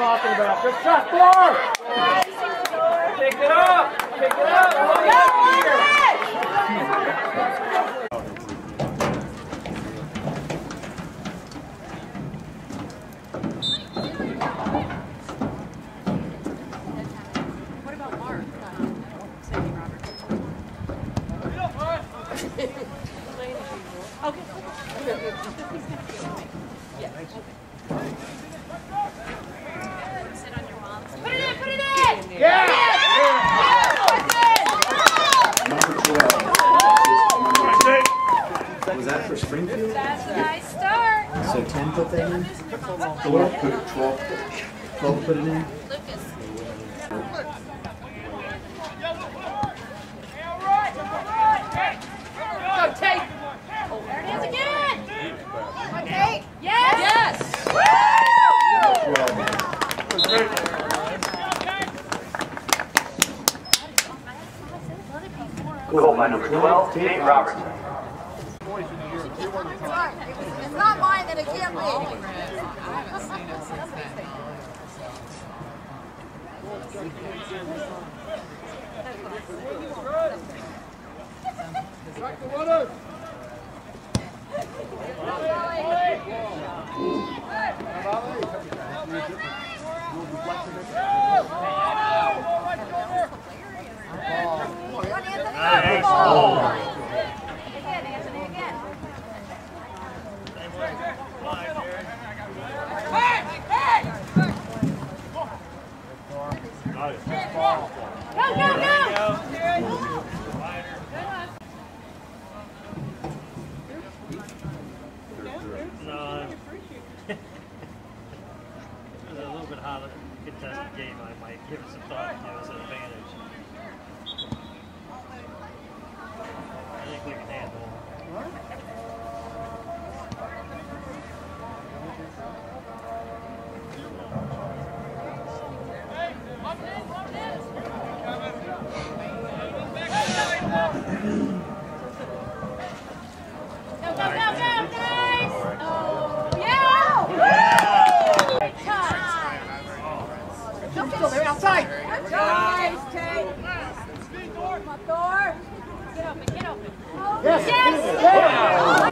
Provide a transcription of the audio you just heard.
talking about. Good shot, Thor! Pick it up! Pick it up! What about Mark? Sandy Roberts. Okay. Sit on your mom's. Put it in, put it in! Yeah! Number 12. Was that for Springfield? That's a nice start. So 10 put that in? 12 put it, 12, 12 put it in? Lucas. Go, Tate. Oh, there it is again. Come Tate. Yes. Yes. 12. Goal by number 12, Tate Robertson. It's not mine, then it can't be. One, a contested game, I might give it some thought and give us an advantage. I think we can handle it. What? Hey. Don't there, outside. Nice, Tate. Get open, get open. Yes, yes. yes. yes.